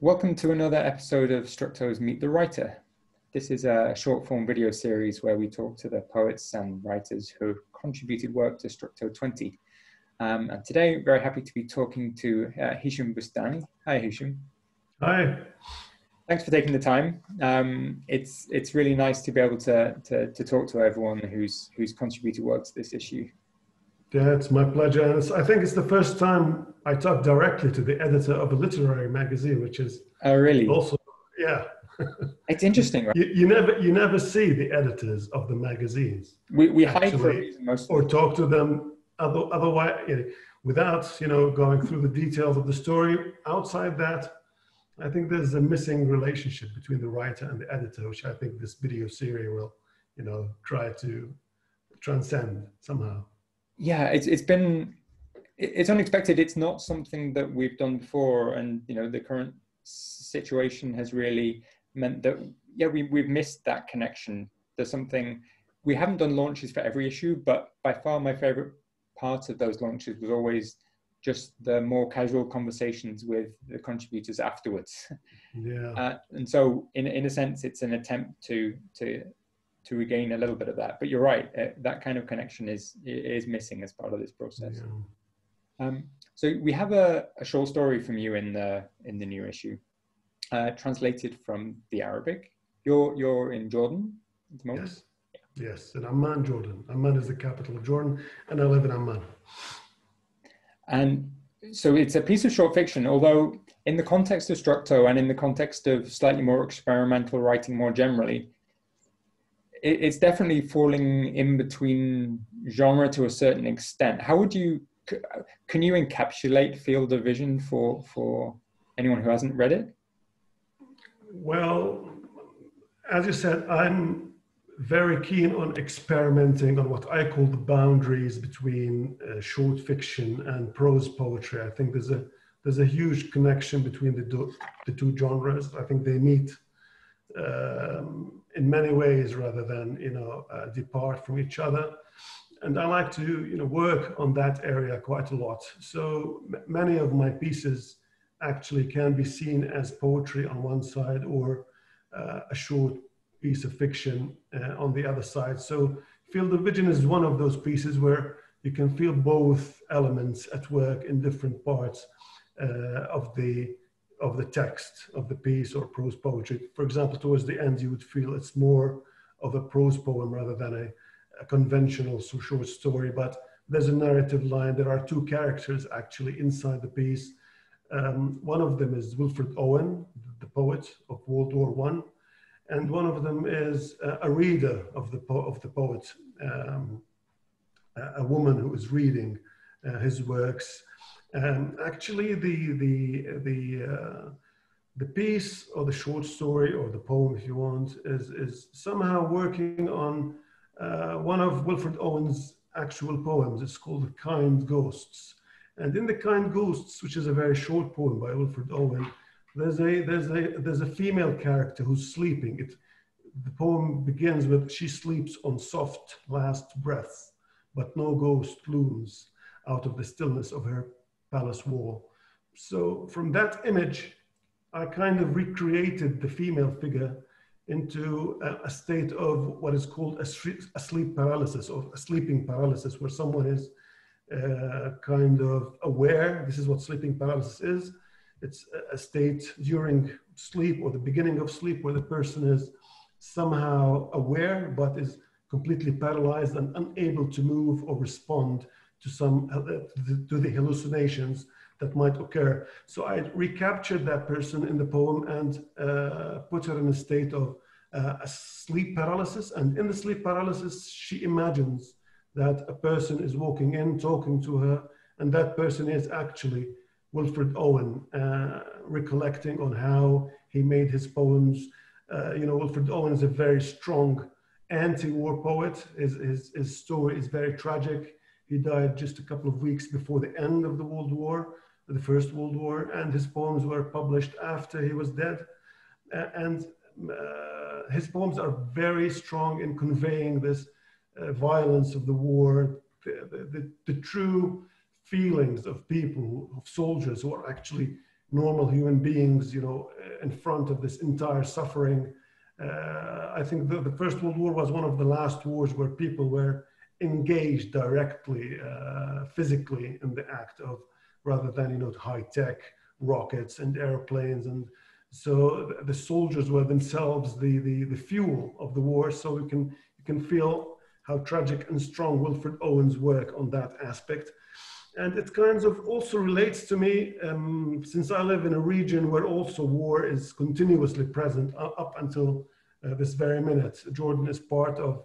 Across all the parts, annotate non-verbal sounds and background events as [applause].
Welcome to another episode of Structo's Meet the Writer. This is a short form video series where we talk to the poets and writers who have contributed work to Structo 20. Um, and today, very happy to be talking to uh, Hisham Bustani. Hi, Hisham. Hi. Thanks for taking the time. Um, it's it's really nice to be able to, to, to talk to everyone who's who's contributed work to this issue. Yeah, it's my pleasure. And I think it's the first time I talk directly to the editor of a literary magazine, which is oh, really also yeah. [laughs] it's interesting, right? You, you, never you never see the editors of the magazines. We we actually, hide for a reason most or talk to them other, otherwise you know, without you know going through the details of the story. Outside that, I think there's a missing relationship between the writer and the editor, which I think this video series will you know try to transcend somehow yeah, it's it's been it's unexpected. It's not something that we've done before, and you know the current situation has really meant that yeah we we've missed that connection. There's something we haven't done launches for every issue, but by far my favorite part of those launches was always just the more casual conversations with the contributors afterwards. Yeah. Uh, and so in in a sense, it's an attempt to to to regain a little bit of that. But you're right, uh, that kind of connection is is missing as part of this process. Yeah. Um, so we have a, a, short story from you in the in the new issue, uh, translated from the Arabic. You're you're in Jordan at the moment. Yes. Yes, in Amman, Jordan. Amman is the capital of Jordan, and I live in Amman. And so it's a piece of short fiction, although in the context of Structo and in the context of slightly more experimental writing more generally, it's definitely falling in between genre to a certain extent. How would you can you encapsulate field of vision for for anyone who hasn't read it? Well, as you said, I'm very keen on experimenting on what I call the boundaries between uh, short fiction and prose poetry. I think there's a there's a huge connection between the, do, the two genres. I think they meet um, in many ways rather than you know uh, depart from each other and i like to you know work on that area quite a lot so many of my pieces actually can be seen as poetry on one side or uh, a short piece of fiction uh, on the other side so field of vision is one of those pieces where you can feel both elements at work in different parts uh, of the of the text of the piece or prose poetry. For example, towards the end, you would feel it's more of a prose poem rather than a, a conventional short story, but there's a narrative line. There are two characters actually inside the piece. Um, one of them is Wilfred Owen, the poet of World War One, and one of them is a reader of the, po of the poet, um, a woman who is reading uh, his works and actually, the the the uh, the piece or the short story or the poem, if you want, is is somehow working on uh, one of Wilfred Owen's actual poems. It's called "The Kind Ghosts," and in "The Kind Ghosts," which is a very short poem by Wilfred Owen, there's a there's a there's a female character who's sleeping. It the poem begins with she sleeps on soft last breaths, but no ghost looms out of the stillness of her palace wall. So from that image, I kind of recreated the female figure into a, state of what is called a, a, sleep paralysis or a sleeping paralysis, where someone is uh, kind of aware. This is what sleeping paralysis is. It's a state during sleep or the beginning of sleep where the person is somehow aware but is completely paralyzed and unable to move or respond to some uh, to the hallucinations that might occur. So I recaptured that person in the poem and uh, put her in a state of uh, a sleep paralysis. And in the sleep paralysis, she imagines that a person is walking in, talking to her, and that person is actually Wilfred Owen, uh, recollecting on how he made his poems. Uh, you know, Wilfred Owen is a very strong anti-war poet. His, his, his story is very tragic he died just a couple of weeks before the end of the World War, the First World War, and his poems were published after he was dead. And uh, his poems are very strong in conveying this uh, violence of the war, the, the, the, true feelings of people, of soldiers who are actually normal human beings, you know, in front of this entire suffering. Uh, I think the, the, First World War was one of the last wars where people were engaged directly, uh, physically in the act of, rather than, you know, high tech rockets and airplanes. And so the soldiers were themselves the, the, the fuel of the war. So we can, you can feel how tragic and strong Wilfred Owen's work on that aspect and it kind of also relates to me um, since I live in a region where also war is continuously present up until uh, this very minute. Jordan is part of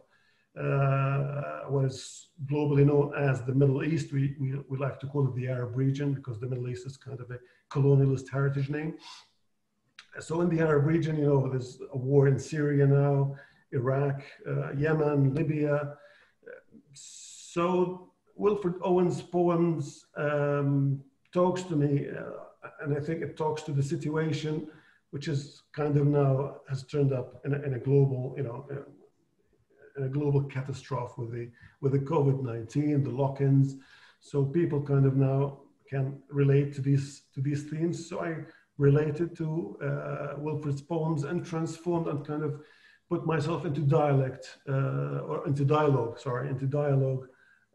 uh, what is globally known as the Middle East. We, we, we like to call it the Arab region because the Middle East is kind of a colonialist heritage name. So in the Arab region, you know, there's a war in Syria now, Iraq, uh, Yemen, Libya. So Wilfred Owen's poems um, talks to me, uh, and I think it talks to the situation, which is kind of now has turned up in a, in a global, you know, uh, a global catastrophe with the with the COVID nineteen, the lock-ins. So people kind of now can relate to these to these themes. So I related to uh, Wilfred's poems and transformed and kind of put myself into dialect uh, or into dialogue. Sorry, into dialogue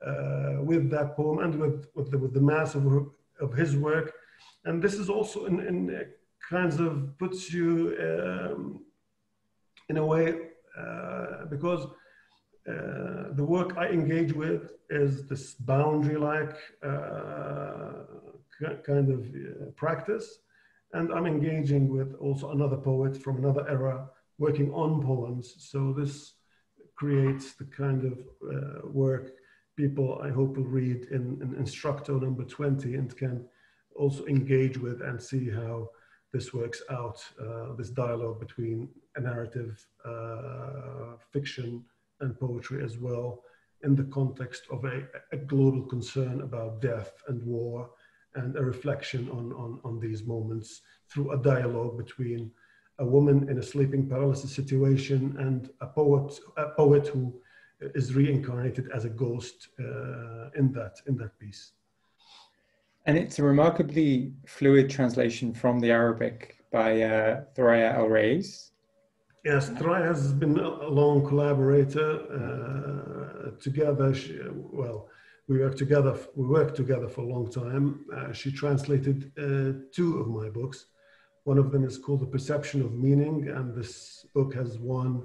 uh, with that poem and with, with, the, with the mass of, of his work. And this is also in, in kinds of puts you um, in a way uh, because uh, the work I engage with is this boundary-like uh, kind of uh, practice. And I'm engaging with also another poet from another era working on poems. So this creates the kind of work people I hope will read in, in Instructo number 20 and can also engage with and see how this works out, uh, this dialogue between a narrative, uh, fiction, and poetry as well, in the context of a, a, global concern about death and war, and a reflection on, on, on these moments through a dialogue between a woman in a sleeping paralysis situation and a poet, a poet who is reincarnated as a ghost uh, in that in that piece. And it's a remarkably fluid translation from the Arabic by uh, Thoraya El-Rayyes. Yes, Thoraya has been a long collaborator. Uh, together, she, well, we worked together. We worked together for a long time. Uh, she translated uh, two of my books. One of them is called The Perception of Meaning, and this book has won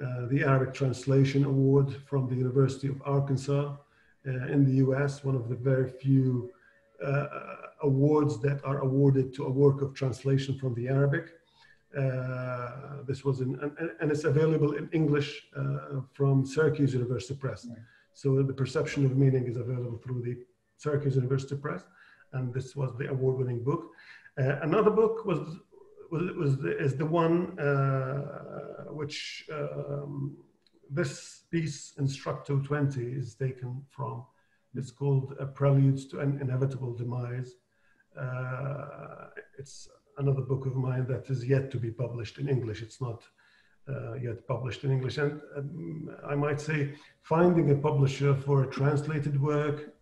uh, the Arabic Translation Award from the University of Arkansas uh, in the US, one of the very few uh, awards that are awarded to a work of translation from the Arabic. Uh, this was in, and, and, it's available in English uh, from Syracuse University Press. Right. So the perception of meaning is available through the Syracuse University Press, and this was the award-winning book. Uh, another book was was, was the, is the one uh, which um, this piece, in Structo 20, is taken from. It's called a Preludes to an Inevitable Demise. Uh, it's another book of mine that is yet to be published in English. It's not uh, yet published in English. And um, I might say finding a publisher for a translated work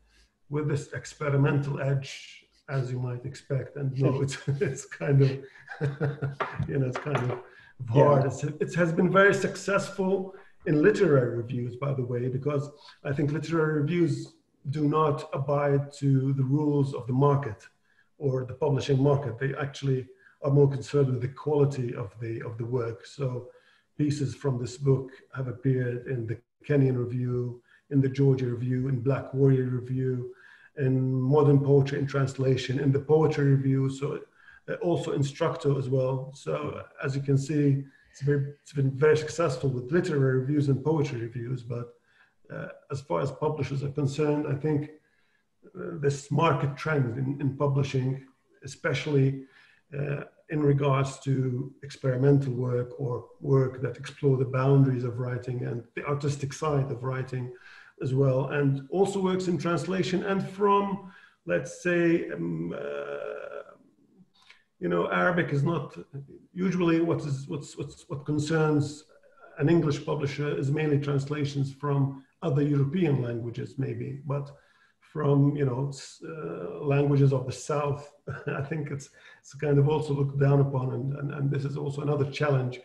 with this experimental edge as you might expect. And no, [laughs] it's it's kind of [laughs] you know it's kind of hard. Yeah. it has been very successful in literary reviews, by the way, because I think literary reviews do not abide to the rules of the market or the publishing market. They actually are more concerned with the quality of the of the work. So pieces from this book have appeared in the Kenyon Review, in the Georgia Review, in Black Warrior Review, in modern poetry and translation, in the poetry review, so uh, also in Structo as well. So as you can see, it's, very, it's been very successful with literary reviews and poetry reviews, but uh, as far as publishers are concerned, I think this market trend in, in publishing, especially uh, in regards to experimental work or work that explore the boundaries of writing and the artistic side of writing, as well, and also works in translation and from, let's say, um, uh, you know, Arabic is not usually what is what's, what's what concerns an English publisher is mainly translations from other European languages, maybe, but from you know uh, languages of the south. [laughs] I think it's it's kind of also looked down upon and and, and this is also another challenge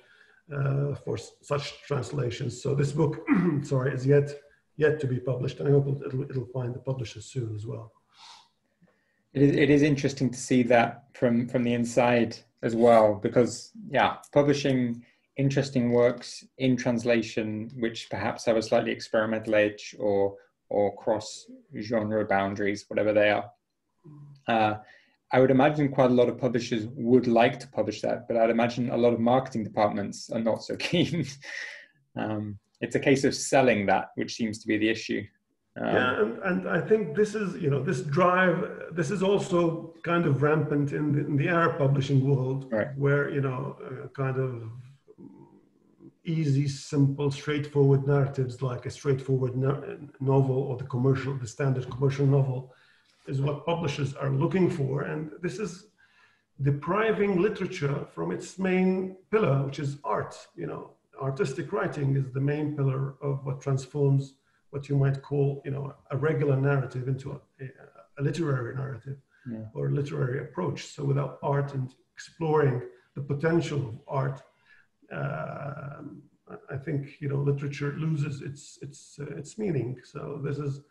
uh, for such translations. So this book [clears throat] sorry is yet yet to be published and i hope it'll, it'll find the publisher soon as well. It is, it is interesting to see that from from the inside as well because yeah publishing interesting works in translation which perhaps have a slightly experimental edge or or cross genre boundaries whatever they are. Uh, i would imagine quite a lot of publishers would like to publish that but i'd imagine a lot of marketing departments are not so [laughs] keen. Um, it's a case of selling that which seems to be the issue. Um, yeah, and, and I think this is, you know, this drive, this is also kind of rampant in the, in the Arab publishing world, right. where, you know, uh, kind of easy, simple, straightforward narratives like a straightforward no- novel or the commercial, the standard commercial novel is what publishers are looking for. And this is depriving literature from its main pillar, which is art. You know, artistic writing is the main pillar of what transforms what you might call, you know, a regular narrative into a, a literary narrative yeah. or a literary approach. So without art and exploring the potential of art, I think you know literature loses its its uh, its meaning. So this is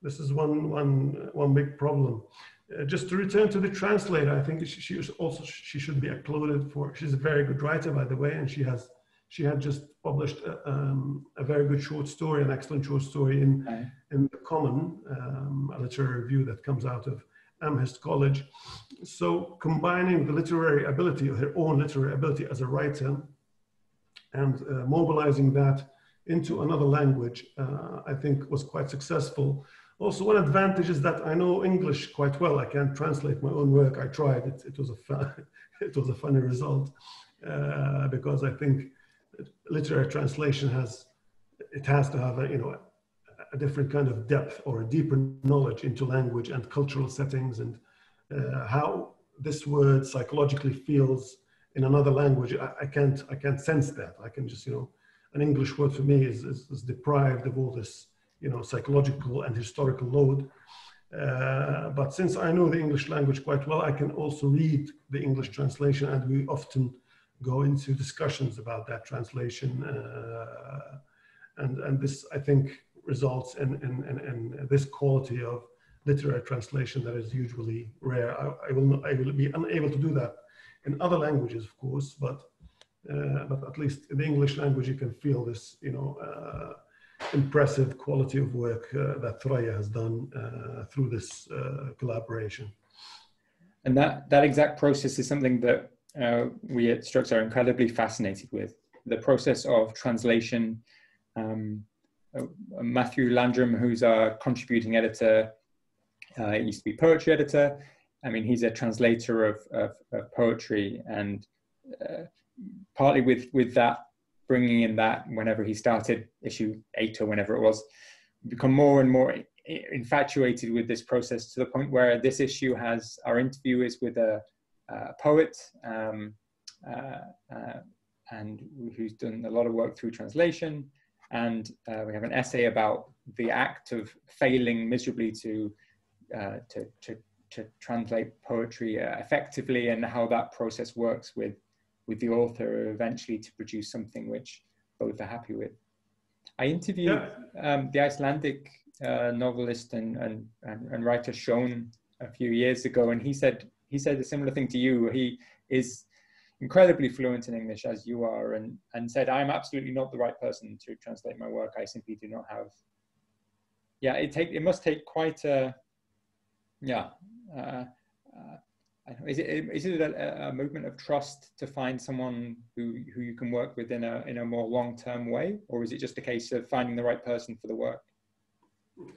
this is one one one big problem. Uh, just to return to the translator, I think she, she also she should be applauded for. She's a very good writer, by the way, and she has she had just published a, um, a, very good short story, an excellent short story in, okay. in The Common, um, a literary review that comes out of Amherst College. So combining the literary ability, her own literary ability as a writer, and uh, mobilizing that into another language, uh, I think was quite successful. Also, one advantage is that I know English quite well. I can translate my own work. I tried. It, it was a fun, [laughs] it was a funny result uh, because I think literary translation has it has to have a you know a different kind of depth or a deeper knowledge into language and cultural settings and uh, how this word psychologically feels in another language I, I, can't i can't sense that i can just you know an english word for me is, is, is deprived of all this you know psychological and historical load uh, but since i know the english language quite well i can also read the english translation and we often go into discussions about that translation. Uh, and, and this, I think, results in, in, in, in, this quality of literary translation that is usually rare. I, I, will, I will be unable to do that in other languages, of course, but, uh, but at least in the English language, you can feel this, you know, uh, impressive quality of work uh, that Thoraya has done uh, through this uh, collaboration. And that, that exact process is something that uh, we at Structo are incredibly fascinated with the process of translation. Um, Matthew Landrum, who's our contributing editor, uh, used to be poetry editor. I mean, he's a translator of, of, of poetry, and uh, partly with with that, bringing in that whenever he started issue eight or whenever it was, become more and more infatuated with this process to the point where this issue has our interview is with a a poet um, uh, uh, and who's done a lot of work through translation. And uh, we have an essay about the act of failing miserably to, to, to, to, translate poetry effectively and how that process works with, with the author eventually to produce something which both are happy with. I interviewed yeah. um, the Icelandic uh, novelist and, and, and, and, writer Sjón a few years ago, and he said he said a similar thing to you. He is incredibly fluent in English as you are, and and said, "I'm absolutely not the right person to translate my work. I simply do not have." Yeah, it take it must take quite a yeah. Uh, uh, is it is it a, a, movement of trust to find someone who who you can work with in a in a more long term way, or is it just a case of finding the right person for the work?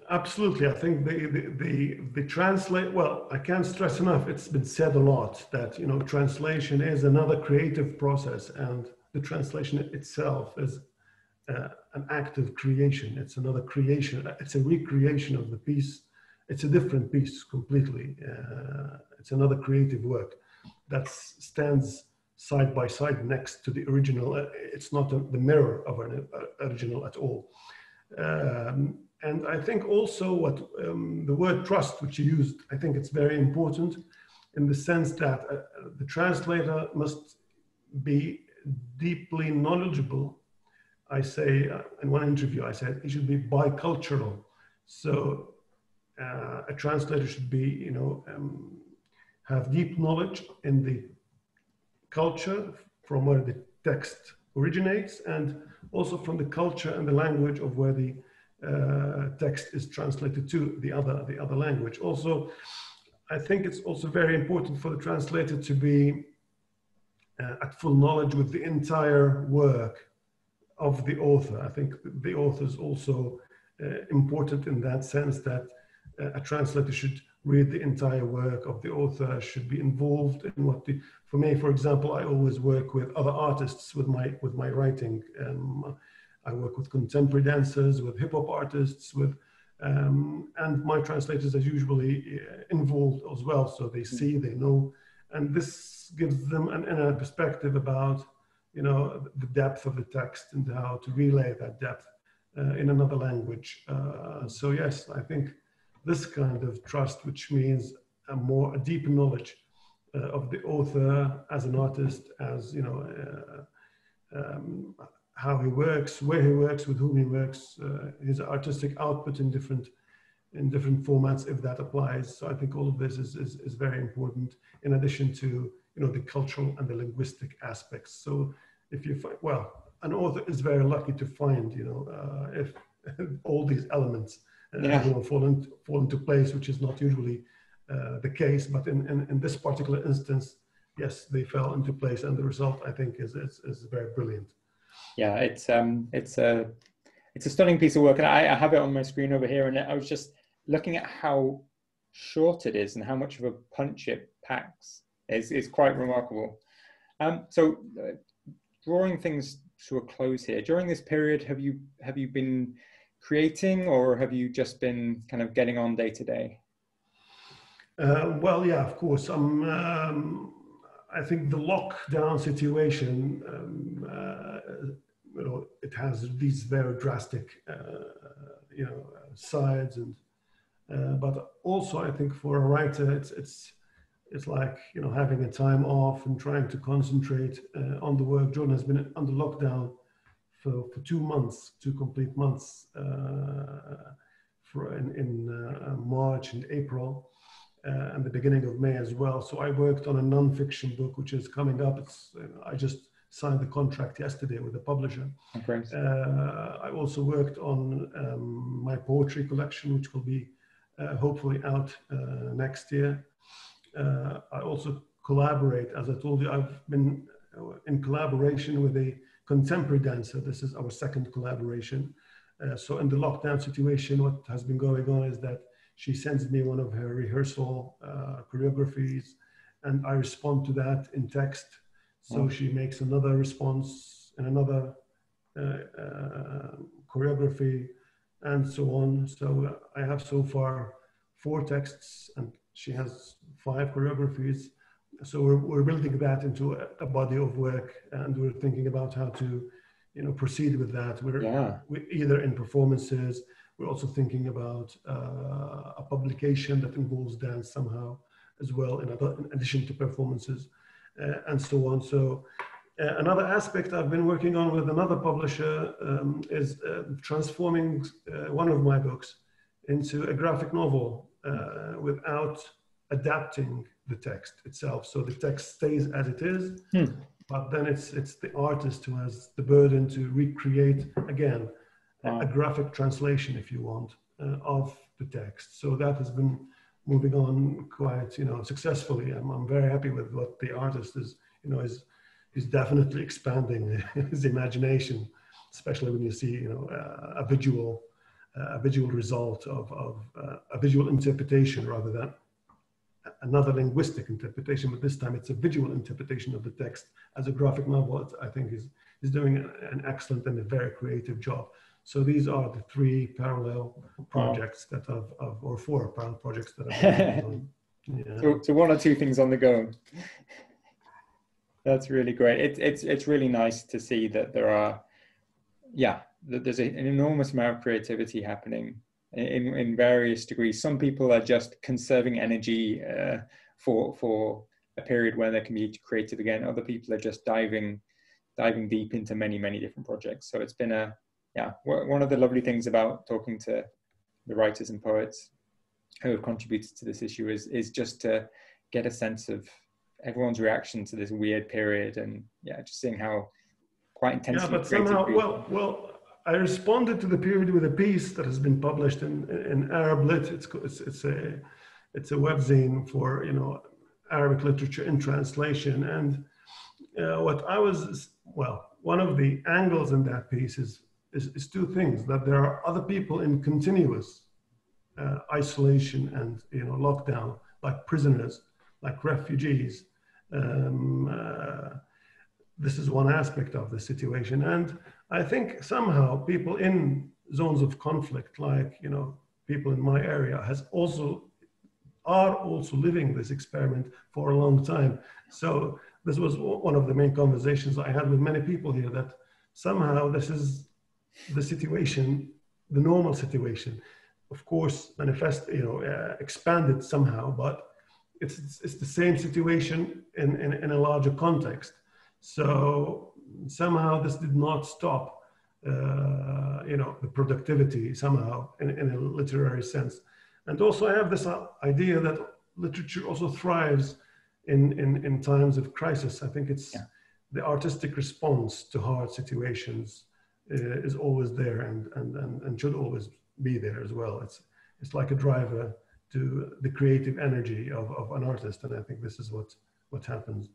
Absolutely. I think the, the, the, the, translate, well, I can't stress enough, it's been said a lot that, you know, translation is another creative process and the translation itself is uh, an act of creation. It's another creation. It's a recreation of the piece. It's a different piece completely. Uh, it's another creative work that stands side by side next to the original. It's not a, the mirror of an uh, original at all. Um, and I think also what um, the word trust, which you used, I think it's very important in the sense that uh, the translator must be deeply knowledgeable. I say uh, in one interview, I said he should be bicultural. So uh, a translator should be, you know, um, have deep knowledge in the culture from where the text originates and also from the culture and the language of where the uh, text is translated to the other the other language. Also, I think it's also very important for the translator to be uh, at full knowledge with the entire work of the author. I think the author is also uh, important in that sense that a translator should read the entire work of the author, should be involved in what the. For me, for example, I always work with other artists with my with my writing. Um, I work with contemporary dancers, with hip hop artists, with um, and my translators are usually uh, involved as well, so they see, they know, and this gives them an inner perspective about, you know, the depth of the text and how to relay that depth uh, in another language. Uh, so yes, I think this kind of trust, which means a more a deeper knowledge uh, of the author as an artist, as you know, uh, um, how he works, where he works, with whom he works, uh, his artistic output in different in different formats, if that applies. So I think all of this is, is, is very important in addition to you know the cultural and the linguistic aspects. So if you find, well, an author is very lucky to find, you know, uh, if [laughs] all these elements yeah. you know, fall, into, fall into place, which is not usually uh, the case. But in, in, in, this particular instance, yes, they fell into place. And the result, I think, is, is, is very brilliant. Yeah, it's, um, it's, a, it's a stunning piece of work. And I, I have it on my screen over here. And I was just looking at how short it is and how much of a punch it packs is, is quite remarkable. Um, so uh, drawing things to a close here, during this period, have you, have you been creating or have you just been kind of getting on day to day? Uh, well, yeah, of course. Um, um, I think the lockdown situation, um, uh, you know, it has these very drastic, uh, you know, sides, and uh, but also I think for a writer, it's it's it's like you know having a time off and trying to concentrate uh, on the work. Jordan has been under lockdown for, for two months, two complete months uh, for in, in uh, March and April. Uh, and the beginning of May as well. So I worked on a non-fiction book, which is coming up. It's, I just signed the contract yesterday with the publisher. Uh, I also worked on um, my poetry collection, which will be uh, hopefully out uh, next year. Uh, I also collaborate, as I told you, I've been in collaboration with a contemporary dancer. This is our second collaboration. Uh, so in the lockdown situation, what has been going on is that she sends me one of her rehearsal uh, choreographies and I respond to that in text. So oh. she makes another response and another uh, uh choreography and so on. So I have so far four texts and she has five choreographies so we're, we're building that into a, a, body of work and we're thinking about how to you know proceed with that we're, yeah. we, either in performances we're also thinking about uh, a publication that involves dance somehow as well in, other, in addition to performances uh, and so on so uh, another aspect I've been working on with another publisher um, is uh, transforming uh, one of my books into a graphic novel uh, without adapting the text itself. So the text stays as it is, hmm. but then it's it's the artist who has the burden to recreate again wow. a, graphic translation, if you want, uh, of the text. So that has been moving on quite you know successfully. I'm, I'm very happy with what the artist is you know is is definitely expanding [laughs] his imagination, especially when you see you know uh, a visual. Uh, a visual result of, of uh, a visual interpretation rather than another linguistic interpretation, but this time it's a visual interpretation of the text as a graphic novel. I think is is doing an excellent and a very creative job. So these are the three parallel projects that I've, I've or four parallel projects that I've [laughs] on. Yeah. So, so one or two things on the go. That's really great. It's it's it's really nice to see that there are, yeah, that there's a, an enormous amount of creativity happening in, in various degrees. Some people are just conserving energy uh, for for a period where they can be creative again. Other people are just diving diving deep into many many different projects. So it's been a yeah one of the lovely things about talking to the writers and poets who have contributed to this issue is is just to get a sense of everyone's reaction to this weird period and yeah just seeing how quite intensely yeah but somehow well well I responded to the period with a piece that has been published in, in Arab Lit. It's, it's, it's a it's a webzine for you know Arabic literature in translation. And uh, what I was well, one of the angles in that piece is, is, is two things: that there are other people in continuous uh, isolation and you know lockdown, like prisoners, like refugees. Um, uh, this is one aspect of the situation, and I think somehow people in zones of conflict, like you know people in my area, has also are also living this experiment for a long time. So this was one of the main conversations I had with many people here that somehow this is the situation, the normal situation. Of course, manifest, you know, uh, expanded somehow, but it's, it's, the same situation in, in, in a larger context. So somehow this did not stop, uh, you know, the productivity somehow in, in a literary sense. And also I have this uh, idea that literature also thrives in, in, in times of crisis. I think it's yeah. the artistic response to hard situations uh, is always there and, and, and, and should always be there as well. It's, it's like a driver to the creative energy of, of an artist. And I think this is what, what happens.